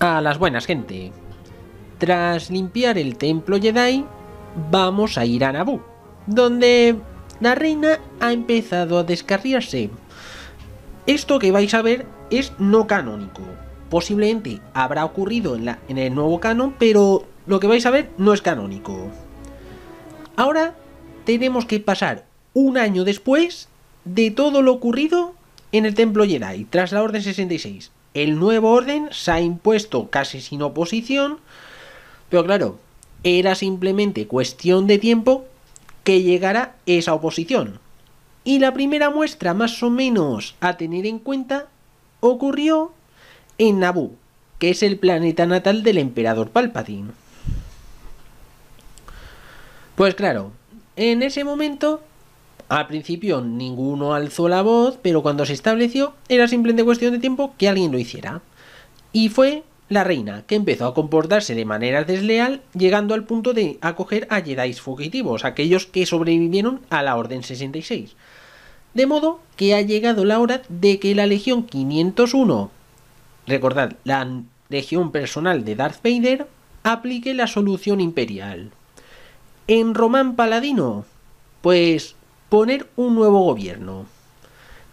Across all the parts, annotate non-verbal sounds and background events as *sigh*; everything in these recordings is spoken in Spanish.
A las buenas, gente. Tras limpiar el templo Jedi, vamos a ir a Naboo, donde la reina ha empezado a descarriarse. Esto que vais a ver es no canónico. Posiblemente habrá ocurrido en, en el nuevo canon, pero lo que vais a ver no es canónico. Ahora tenemos que pasar un año después de todo lo ocurrido en el Templo Jedi, tras la Orden 66. El nuevo orden se ha impuesto casi sin oposición, pero claro, era simplemente cuestión de tiempo que llegara esa oposición. Y la primera muestra más o menos a tener en cuenta ocurrió en Naboo, que es el planeta natal del emperador Palpatine. Pues claro, en ese momento, al principio ninguno alzó la voz, pero cuando se estableció era simplemente cuestión de tiempo que alguien lo hiciera. Y fue la reina, que empezó a comportarse de manera desleal, llegando al punto de acoger a Jedi fugitivos, aquellos que sobrevivieron a la Orden 66. De modo que ha llegado la hora de que la Legión 501, recordad, la Legión personal de Darth Vader, aplique la solución imperial. En Román Paladino, pues poner un nuevo gobierno.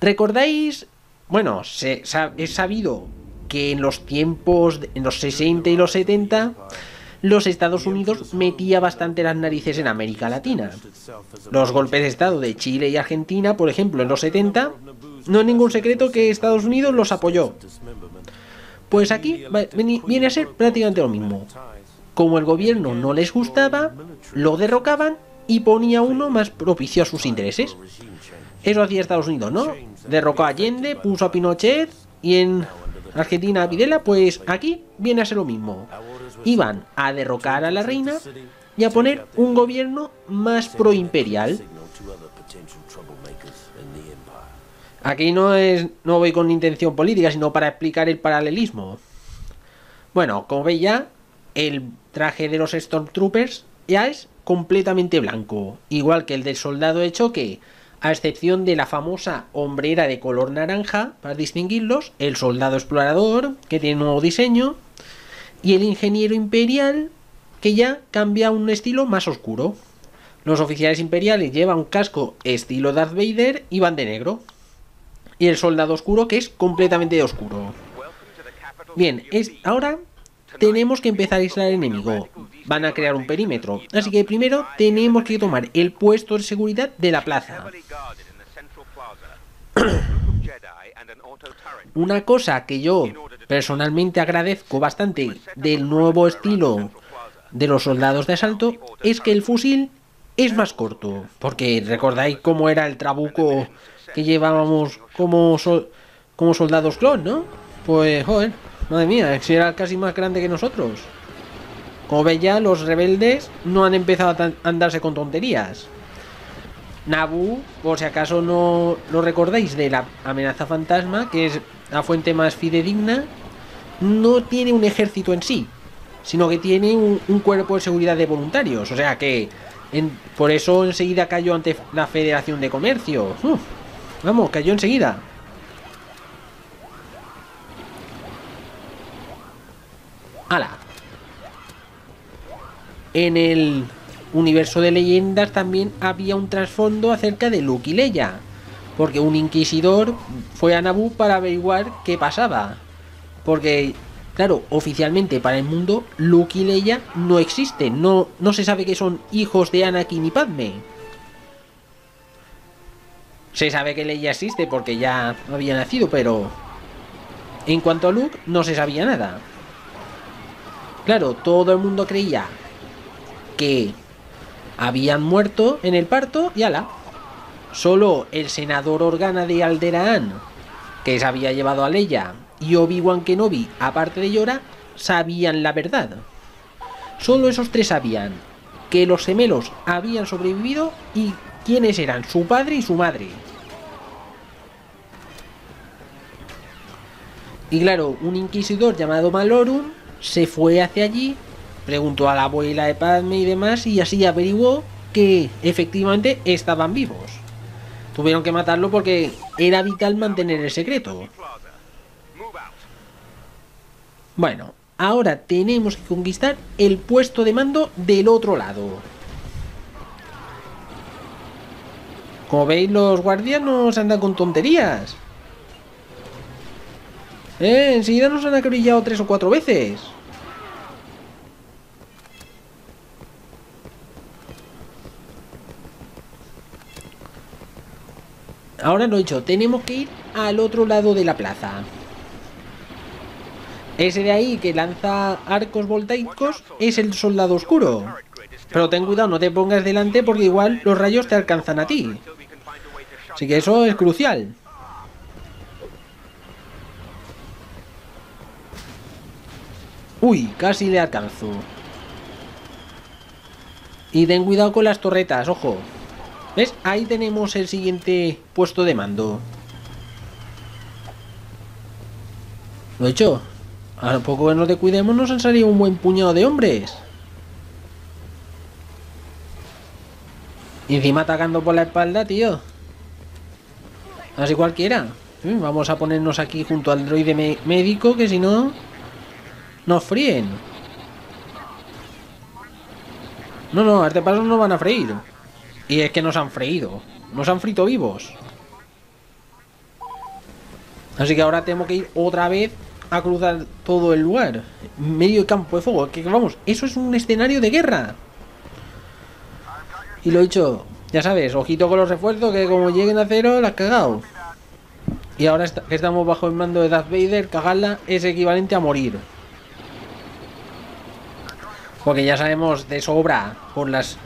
¿Recordáis? Bueno, se, es sabido que en los tiempos, en los 60 y los 70, los Estados Unidos metía bastante las narices en América Latina. Los golpes de Estado de Chile y Argentina, por ejemplo, en los 70, no es ningún secreto que Estados Unidos los apoyó. Pues aquí viene a ser prácticamente lo mismo. Como el gobierno no les gustaba, lo derrocaban y ponía uno más propicio a sus intereses. Eso hacía Estados Unidos, ¿no? Derrocó a Allende, puso a Pinochet y en Argentina a Videla, pues aquí viene a ser lo mismo. Iban a derrocar a la reina y a poner un gobierno más proimperial. Aquí no es no voy con intención política, sino para explicar el paralelismo. Bueno, como veis ya, el traje de los Stormtroopers ya es completamente blanco, igual que el del soldado de choque, a excepción de la famosa hombrera de color naranja, para distinguirlos, el soldado explorador, que tiene un nuevo diseño, y el ingeniero imperial, que ya cambia a un estilo más oscuro. Los oficiales imperiales llevan un casco estilo Darth Vader y van de negro. Y el soldado oscuro que es completamente oscuro. Bien, es, ahora tenemos que empezar a aislar al enemigo. Van a crear un perímetro. Así que primero tenemos que tomar el puesto de seguridad de la plaza. *clears throat* Una cosa que yo personalmente agradezco bastante del nuevo estilo de los soldados de asalto es que el fusil es más corto. Porque recordáis cómo era el trabuco que llevábamos como, sol- como soldados clon, ¿no? Pues, joder, madre mía, si era casi más grande que nosotros. Como veis ya, los rebeldes no han empezado a andarse con tonterías. Naboo, por si acaso no lo recordáis de la amenaza fantasma, que es la fuente más fidedigna, no tiene un ejército en sí, sino que tiene un, cuerpo de seguridad de voluntarios. O sea que en- por eso enseguida cayó ante la Federación de Comercio. Vamos, cayó enseguida. ¡Hala! En el universo de leyendas también había un trasfondo acerca de Luke y Leia. Porque un inquisidor fue a Naboo para averiguar qué pasaba. Porque, claro, oficialmente para el mundo, Luke y Leia no existen. No, no se sabe que son hijos de Anakin y Padme. Se sabe que Leia existe porque ya había nacido, pero... En cuanto a Luke, no se sabía nada. Claro, todo el mundo creía que habían muerto en el parto y ala. Solo el senador Organa de Alderaan, que se había llevado a Leia, y Obi-Wan Kenobi, aparte de Yora, sabían la verdad. Solo esos tres sabían que los gemelos habían sobrevivido y quiénes eran su padre y su madre. Y claro, un inquisidor llamado Malorum se fue hacia allí, preguntó a la abuela de Padme y demás, y así averiguó que efectivamente estaban vivos. Tuvieron que matarlo porque era vital mantener el secreto. Bueno, Ahora tenemos que conquistar el puesto de mando del otro lado. Como veis, los guardianos andan con tonterías. Eh, enseguida nos han acribillado tres o cuatro veces. Ahora lo he dicho, tenemos que ir al otro lado de la plaza. Ese de ahí que lanza arcos voltaicos es el soldado oscuro. Pero ten cuidado, no te pongas delante porque igual los rayos te alcanzan a ti. Así que eso es crucial. Uy, casi le alcanzo. Y ten cuidado con las torretas, ojo. ¿Ves? Ahí tenemos el siguiente puesto de mando. Lo he hecho. A poco que nos te cuidemos nos han salido un buen puñado de hombres. Y encima atacando por la espalda, tío. Así cualquiera. Vamos a ponernos aquí junto al droide médico, que si no... Nos fríen. No, no, a este paso no van a freír. Y es que nos han freído. Nos han frito vivos. Así que ahora tenemos que ir otra vez a cruzar todo el lugar. Medio campo de fuego. Vamos, eso es un escenario de guerra. Y lo he dicho, ya sabes, ojito con los refuerzos que como lleguen a cero, la has cagado. Y ahora que estamos bajo el mando de Darth Vader, cagarla es equivalente a morir. Porque ya sabemos de sobra por las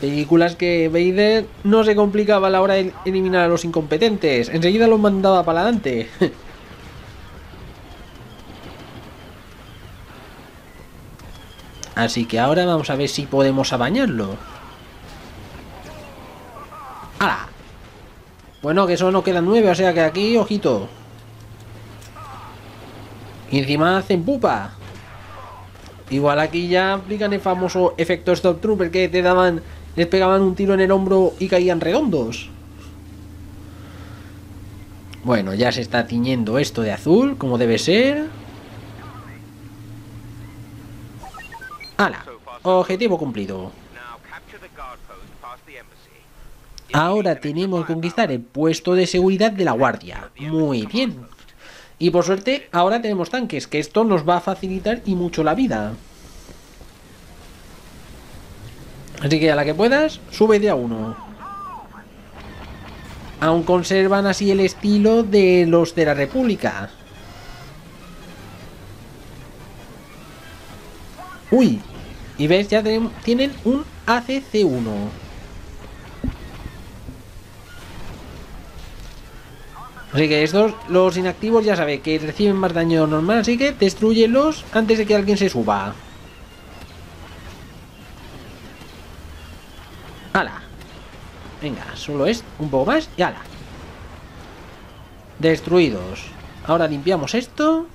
películas que Vader no se complicaba a la hora de eliminar a los incompetentes. Enseguida los mandaba para adelante. *laughs* Así que ahora vamos a ver si podemos abañarlo. ¡Hala! Bueno, que solo nos quedan nueve, o sea que aquí, ojito. Y encima hacen pupa. Igual aquí ya aplican el famoso efecto Stop Trooper que te daban, les pegaban un tiro en el hombro y caían redondos. Bueno, ya se está tiñendo esto de azul, como debe ser. ¡Hala! Objetivo cumplido. Ahora tenemos que conquistar el puesto de seguridad de la guardia. Muy bien. Y por suerte, ahora tenemos tanques, que esto nos va a facilitar y mucho la vida. Así que a la que puedas, sube de a uno. Aún conservan así el estilo de los de la República. Uy, y ves, ya tienen un ACC-1. Así que estos, los inactivos ya sabe que reciben más daño normal, así que destruyelos antes de que alguien se suba. ¡Hala! Venga, solo es un poco más y ¡hala! Destruidos. Ahora limpiamos esto.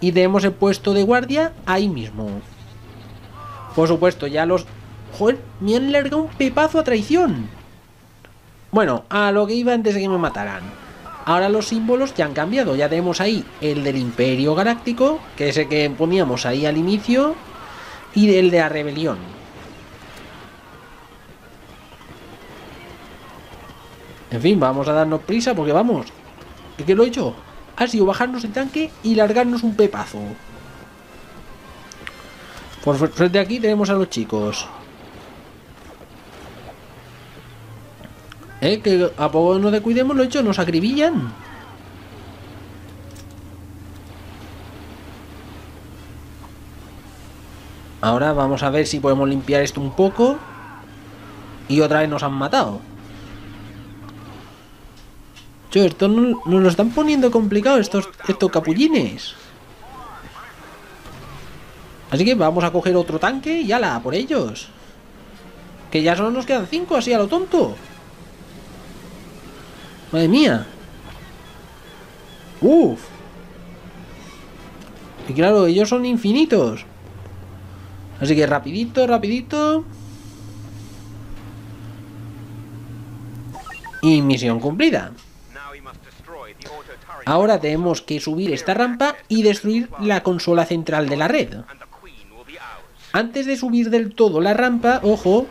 Y tenemos el puesto de guardia ahí mismo. Por supuesto, ya los... ¡Joder! Me han largado un pepazo a traición. Bueno, a lo que iba antes de que me mataran. Ahora los símbolos ya han cambiado. Ya tenemos ahí el del Imperio Galáctico, que es el que poníamos ahí al inicio, y el de la rebelión. En fin, vamos a darnos prisa porque vamos. ¿Qué, lo he hecho? Ha sido bajarnos el tanque y largarnos un pepazo. Por frente aquí tenemos a los chicos. ¿Eh? Que a poco no cuidemos lo hecho, nos acribillan. Ahora vamos a ver si podemos limpiar esto un poco. Y otra vez nos han matado. Yo, esto nos lo están poniendo complicado estos, estos capullines. Así que vamos a coger otro tanque y ala, por ellos. Que ya solo nos quedan cinco así a lo tonto. Madre mía. Uf. Y claro, ellos son infinitos. Así que rapidito, rapidito. Y misión cumplida. Ahora tenemos que subir esta rampa y destruir la consola central de la red. Antes de subir del todo la rampa, ojo,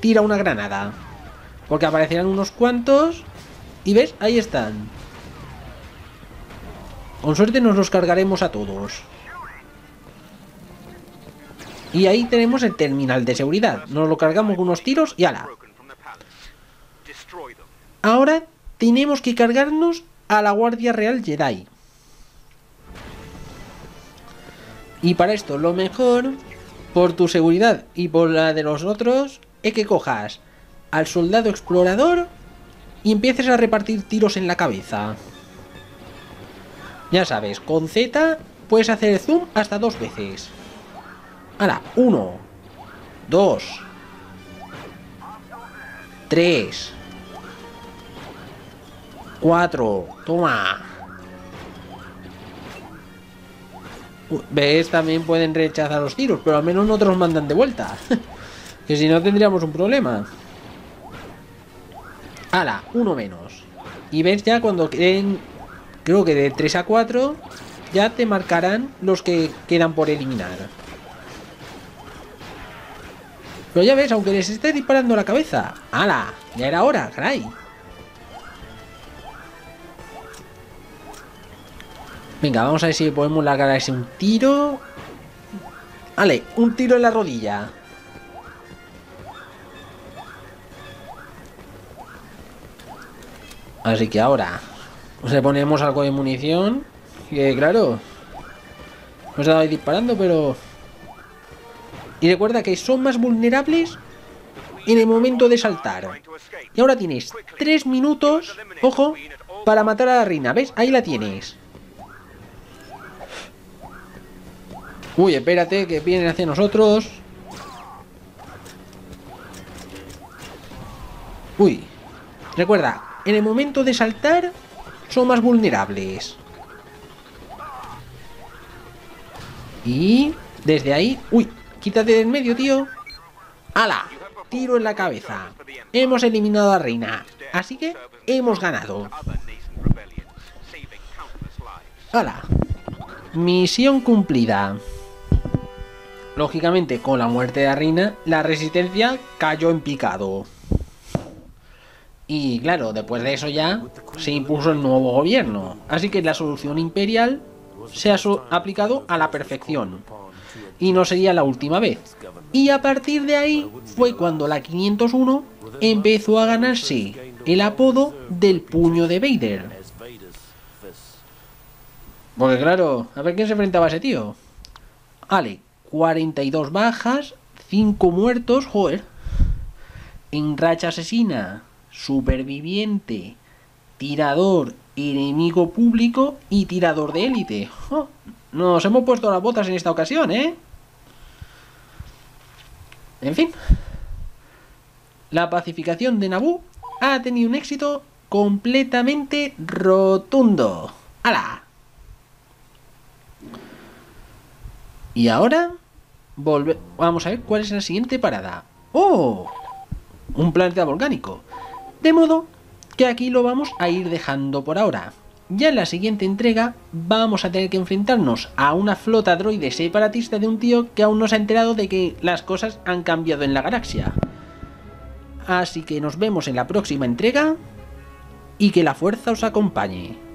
tira una granada. Porque aparecerán unos cuantos. Y ves, ahí están. Con suerte nos los cargaremos a todos. Y ahí tenemos el terminal de seguridad. Nos lo cargamos con unos tiros y ala. Ahora tenemos que cargarnos a la Guardia Real Jedi. Y para esto lo mejor, por tu seguridad y por la de los otros, es que cojas al soldado explorador y empieces a repartir tiros en la cabeza. Ya sabes, con Z puedes hacer zoom hasta dos veces. Ahora, uno, dos, tres, cuatro, toma. ¿Ves? También pueden rechazar los tiros, pero al menos no te los mandan de vuelta. *laughs* que si no tendríamos un problema. ¡Hala! Uno menos. Y ves ya cuando queden, creo que de 3 a 4, ya te marcarán los que quedan por eliminar. Pero ya ves, aunque les esté disparando la cabeza. ¡Hala! Ya era hora, caray. Venga, vamos a ver si podemos largar ese un tiro. Vale, un tiro en la rodilla. Así que ahora le ponemos algo de munición. Que claro, nos estaba disparando, pero... Y recuerda que son más vulnerables en el momento de saltar. Y ahora tienes tres minutos, ojo, para matar a la reina. ¿Ves? Ahí la tienes. Uy, espérate, que vienen hacia nosotros. Uy. Recuerda, en el momento de saltar son más vulnerables. Y desde ahí... Uy, quítate del medio, tío. ¡Hala! Tiro en la cabeza. Hemos eliminado a Reina. Así que hemos ganado. ¡Hala! Misión cumplida. Lógicamente, con la muerte de Reina, la resistencia cayó en picado. Y claro, después de eso ya se impuso el nuevo gobierno. Así que la solución imperial se ha aplicado a la perfección. Y no sería la última vez. Y a partir de ahí fue cuando la 501 empezó a ganarse el apodo del puño de Vader. Porque claro, a ver quién se enfrentaba a ese tío. Vale, 42 bajas, 5 muertos, joder. En racha asesina superviviente, tirador, enemigo público y tirador de élite. nos hemos puesto las botas en esta ocasión, ¿eh? En fin. La pacificación de Naboo ha tenido un éxito completamente rotundo. ¡Hala! Y ahora volve vamos a ver cuál es la siguiente parada. ¡Oh! Un planeta volcánico. De modo que aquí lo vamos a ir dejando por ahora. Ya en la siguiente entrega vamos a tener que enfrentarnos a una flota droide separatista de un tío que aún no se ha enterado de que las cosas han cambiado en la galaxia. Así que nos vemos en la próxima entrega y que la fuerza os acompañe.